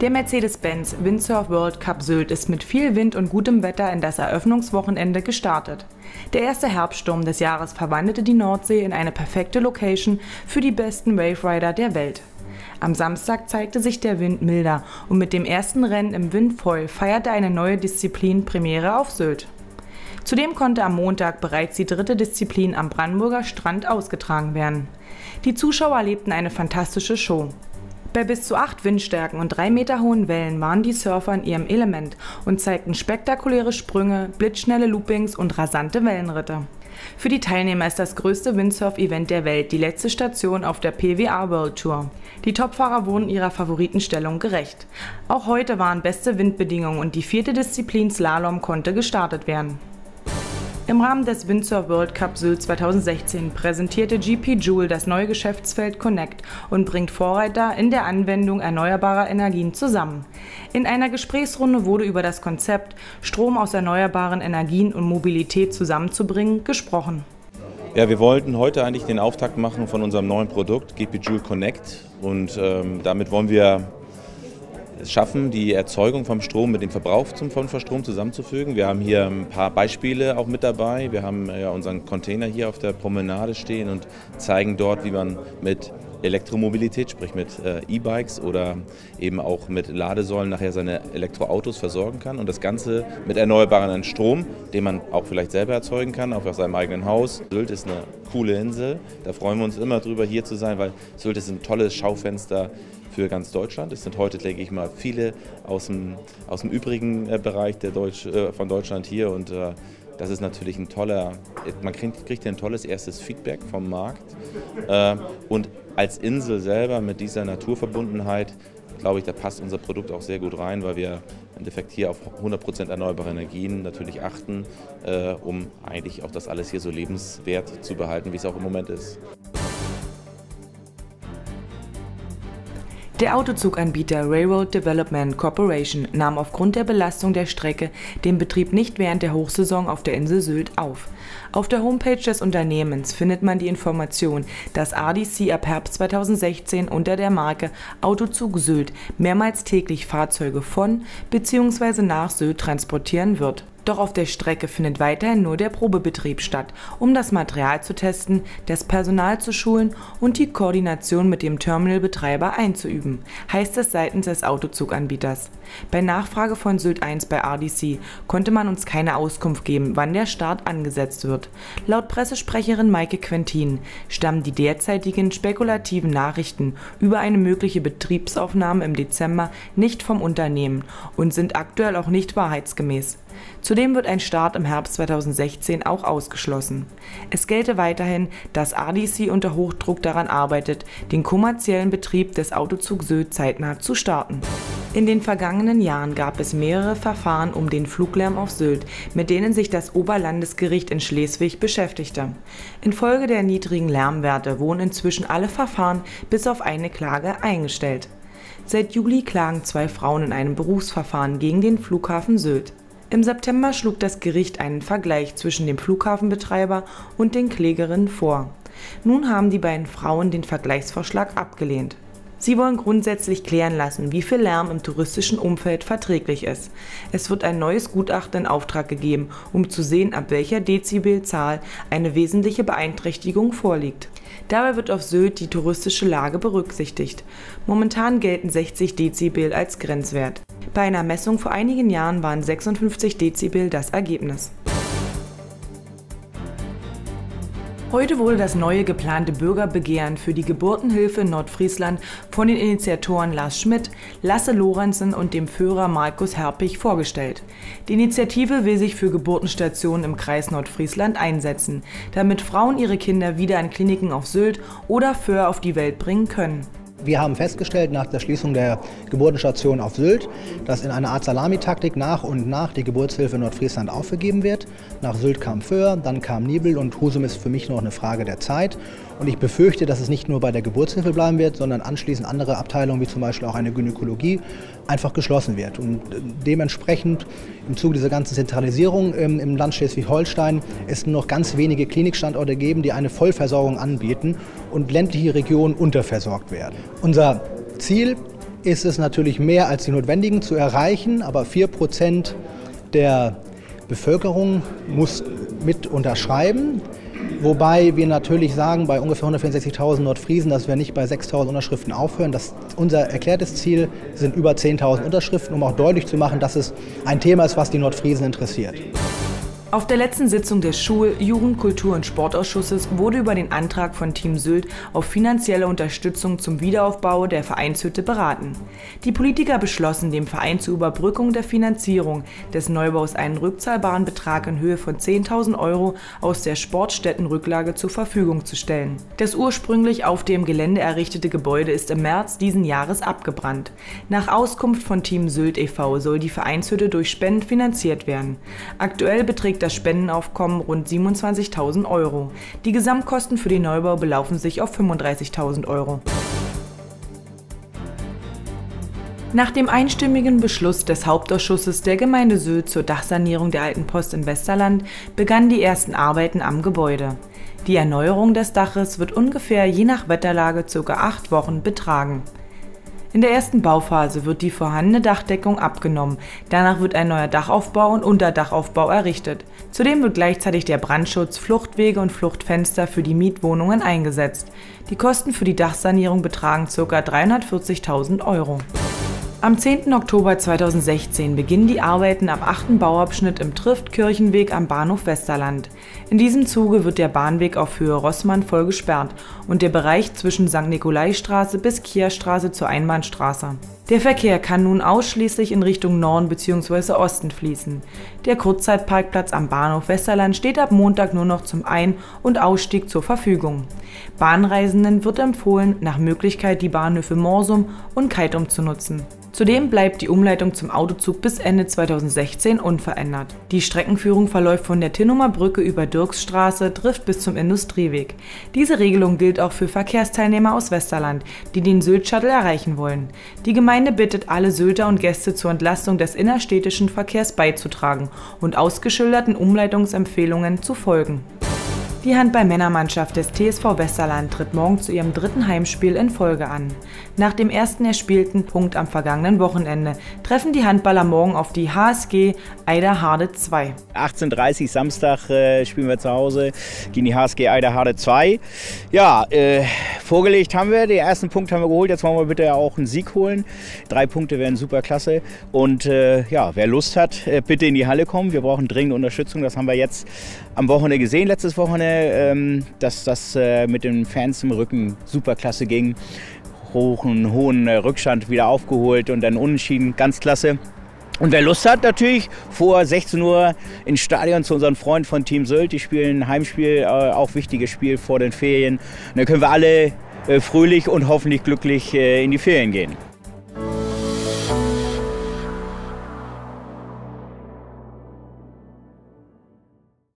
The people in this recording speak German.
Der Mercedes-Benz Windsurf World Cup Sylt ist mit viel Wind und gutem Wetter in das Eröffnungswochenende gestartet. Der erste Herbststurm des Jahres verwandelte die Nordsee in eine perfekte Location für die besten Wave Rider der Welt. Am Samstag zeigte sich der Wind milder und mit dem ersten Rennen im Windfoil feierte eine neue Disziplin Premiere auf Sylt. Zudem konnte am Montag bereits die dritte Disziplin am Brandenburger Strand ausgetragen werden. Die Zuschauer erlebten eine fantastische Show. Bei bis zu acht Windstärken und drei Meter hohen Wellen waren die Surfer in ihrem Element und zeigten spektakuläre Sprünge, blitzschnelle Loopings und rasante Wellenritte. Für die Teilnehmer ist das größte Windsurf-Event der Welt die letzte Station auf der PWA World Tour. Die Topfahrer wurden ihrer Favoritenstellung gerecht. Auch heute waren beste Windbedingungen und die vierte Disziplin Slalom konnte gestartet werden. Im Rahmen des Windsurf World Cup Sylt 2016 präsentierte GP Joule das neue Geschäftsfeld Connect und bringt Vorreiter in der Anwendung erneuerbarer Energien zusammen. In einer Gesprächsrunde wurde über das Konzept, Strom aus erneuerbaren Energien und Mobilität zusammenzubringen, gesprochen. Ja, wir wollten heute eigentlich den Auftakt machen von unserem neuen Produkt GP Joule Connect und ähm, damit wollen wir schaffen, die Erzeugung vom Strom mit dem Verbrauch von Strom zusammenzufügen. Wir haben hier ein paar Beispiele auch mit dabei. Wir haben ja unseren Container hier auf der Promenade stehen und zeigen dort, wie man mit Elektromobilität, sprich mit äh, E-Bikes oder eben auch mit Ladesäulen nachher seine Elektroautos versorgen kann und das Ganze mit erneuerbaren Strom, den man auch vielleicht selber erzeugen kann, auch aus seinem eigenen Haus. Sylt ist eine coole Insel, da freuen wir uns immer drüber hier zu sein, weil Sylt ist ein tolles Schaufenster für ganz Deutschland. Es sind heute, denke ich mal, viele aus dem, aus dem übrigen äh, Bereich der Deutsch, äh, von Deutschland hier und äh, das ist natürlich ein toller, man kriegt, kriegt ein tolles erstes Feedback vom Markt. Und als Insel selber mit dieser Naturverbundenheit, glaube ich, da passt unser Produkt auch sehr gut rein, weil wir im Endeffekt hier auf 100% erneuerbare Energien natürlich achten, um eigentlich auch das alles hier so lebenswert zu behalten, wie es auch im Moment ist. Der Autozuganbieter Railroad Development Corporation nahm aufgrund der Belastung der Strecke den Betrieb nicht während der Hochsaison auf der Insel Sylt auf. Auf der Homepage des Unternehmens findet man die Information, dass RDC ab Herbst 2016 unter der Marke Autozug Sylt mehrmals täglich Fahrzeuge von bzw. nach Sylt transportieren wird. Doch auf der Strecke findet weiterhin nur der Probebetrieb statt, um das Material zu testen, das Personal zu schulen und die Koordination mit dem Terminalbetreiber einzuüben, heißt es seitens des Autozuganbieters. Bei Nachfrage von Sylt 1 bei RDC konnte man uns keine Auskunft geben, wann der Start angesetzt wird. Laut Pressesprecherin Maike Quentin stammen die derzeitigen spekulativen Nachrichten über eine mögliche Betriebsaufnahme im Dezember nicht vom Unternehmen und sind aktuell auch nicht wahrheitsgemäß. Zudem wird ein Start im Herbst 2016 auch ausgeschlossen. Es gelte weiterhin, dass ADC unter Hochdruck daran arbeitet, den kommerziellen Betrieb des Autozug Sylt zeitnah zu starten. In den vergangenen Jahren gab es mehrere Verfahren um den Fluglärm auf Sylt, mit denen sich das Oberlandesgericht in Schleswig beschäftigte. Infolge der niedrigen Lärmwerte wurden inzwischen alle Verfahren bis auf eine Klage eingestellt. Seit Juli klagen zwei Frauen in einem Berufsverfahren gegen den Flughafen Sylt. Im September schlug das Gericht einen Vergleich zwischen dem Flughafenbetreiber und den Klägerinnen vor. Nun haben die beiden Frauen den Vergleichsvorschlag abgelehnt. Sie wollen grundsätzlich klären lassen, wie viel Lärm im touristischen Umfeld verträglich ist. Es wird ein neues Gutachten in Auftrag gegeben, um zu sehen, ab welcher Dezibelzahl eine wesentliche Beeinträchtigung vorliegt. Dabei wird auf Sylt die touristische Lage berücksichtigt. Momentan gelten 60 Dezibel als Grenzwert. Bei einer Messung vor einigen Jahren waren 56 Dezibel das Ergebnis. Heute wurde das neue geplante Bürgerbegehren für die Geburtenhilfe in Nordfriesland von den Initiatoren Lars Schmidt, Lasse Lorenzen und dem Führer Markus Herpich vorgestellt. Die Initiative will sich für Geburtenstationen im Kreis Nordfriesland einsetzen, damit Frauen ihre Kinder wieder an Kliniken auf Sylt oder Föhr auf die Welt bringen können. Wir haben festgestellt nach der Schließung der Geburtenstation auf Sylt, dass in einer Art Salamitaktik nach und nach die Geburtshilfe in Nordfriesland aufgegeben wird. Nach Sylt kam Föhr, dann kam Nibel und Husum ist für mich noch eine Frage der Zeit. Und ich befürchte, dass es nicht nur bei der Geburtshilfe bleiben wird, sondern anschließend andere Abteilungen, wie zum Beispiel auch eine Gynäkologie, einfach geschlossen wird. Und äh, dementsprechend im Zuge dieser ganzen Zentralisierung im Land Schleswig-Holstein es nur noch ganz wenige Klinikstandorte geben, die eine Vollversorgung anbieten und ländliche Regionen unterversorgt werden. Unser Ziel ist es natürlich mehr als die notwendigen zu erreichen, aber 4 Prozent der Bevölkerung muss mit unterschreiben. Wobei wir natürlich sagen, bei ungefähr 164.000 Nordfriesen, dass wir nicht bei 6.000 Unterschriften aufhören. Das, unser erklärtes Ziel sind über 10.000 Unterschriften, um auch deutlich zu machen, dass es ein Thema ist, was die Nordfriesen interessiert. Auf der letzten Sitzung des Schul-, Jugend-, Kultur- und Sportausschusses wurde über den Antrag von Team Sylt auf finanzielle Unterstützung zum Wiederaufbau der Vereinshütte beraten. Die Politiker beschlossen, dem Verein zur Überbrückung der Finanzierung des Neubaus einen rückzahlbaren Betrag in Höhe von 10.000 Euro aus der Sportstättenrücklage zur Verfügung zu stellen. Das ursprünglich auf dem Gelände errichtete Gebäude ist im März diesen Jahres abgebrannt. Nach Auskunft von Team Sylt e.V. soll die Vereinshütte durch Spenden finanziert werden. Aktuell beträgt beträgt das Spendenaufkommen rund 27.000 Euro. Die Gesamtkosten für den Neubau belaufen sich auf 35.000 Euro. Nach dem einstimmigen Beschluss des Hauptausschusses der Gemeinde Sylt zur Dachsanierung der Alten Post im Westerland begannen die ersten Arbeiten am Gebäude. Die Erneuerung des Daches wird ungefähr je nach Wetterlage ca. acht Wochen betragen. In der ersten Bauphase wird die vorhandene Dachdeckung abgenommen. Danach wird ein neuer Dachaufbau und Unterdachaufbau errichtet. Zudem wird gleichzeitig der Brandschutz, Fluchtwege und Fluchtfenster für die Mietwohnungen eingesetzt. Die Kosten für die Dachsanierung betragen ca. 340.000 Euro. Am 10. Oktober 2016 beginnen die Arbeiten am 8. Bauabschnitt im Trift-Kirchenweg am Bahnhof Westerland. In diesem Zuge wird der Bahnweg auf Höhe Rossmann voll gesperrt und der Bereich zwischen St. Nikolaistraße bis Kierstraße zur Einbahnstraße. Der Verkehr kann nun ausschließlich in Richtung Norden bzw. Osten fließen. Der Kurzzeitparkplatz am Bahnhof Westerland steht ab Montag nur noch zum Ein- und Ausstieg zur Verfügung. Bahnreisenden wird empfohlen, nach Möglichkeit die Bahnhöfe Morsum und Keitum zu nutzen. Zudem bleibt die Umleitung zum Autozug bis Ende 2016 unverändert. Die Streckenführung verläuft von der Tinnumer Brücke über Dirksstraße, trifft bis zum Industrieweg. Diese Regelung gilt auch für Verkehrsteilnehmer aus Westerland, die den Sylt-Shuttle erreichen wollen. Die Gemeinde bittet alle Sylter und Gäste zur Entlastung des innerstädtischen Verkehrs beizutragen und ausgeschilderten Umleitungsempfehlungen zu folgen. Die Handball-Männermannschaft des TSV Westerland tritt morgen zu ihrem dritten Heimspiel in Folge an. Nach dem ersten erspielten Punkt am vergangenen Wochenende treffen die Handballer morgen auf die HSG Eiderharde 2. 18.30 Uhr Samstag äh, spielen wir zu Hause gegen die HSG Eiderharde 2. Ja, äh, vorgelegt haben wir, den ersten Punkt haben wir geholt, jetzt wollen wir bitte auch einen Sieg holen. Drei Punkte wären super klasse und äh, ja, wer Lust hat, äh, bitte in die Halle kommen. Wir brauchen dringende Unterstützung, das haben wir jetzt am Wochenende gesehen, letztes Wochenende ähm, dass das äh, mit den Fans im Rücken super klasse ging. Hoch, einen hohen äh, Rückstand wieder aufgeholt und dann unentschieden, ganz klasse. Und wer Lust hat, natürlich vor 16 Uhr ins Stadion zu unseren Freunden von Team Sylt. Die spielen ein Heimspiel, äh, auch wichtiges Spiel vor den Ferien. Und dann können wir alle fröhlich und hoffentlich glücklich in die Ferien gehen.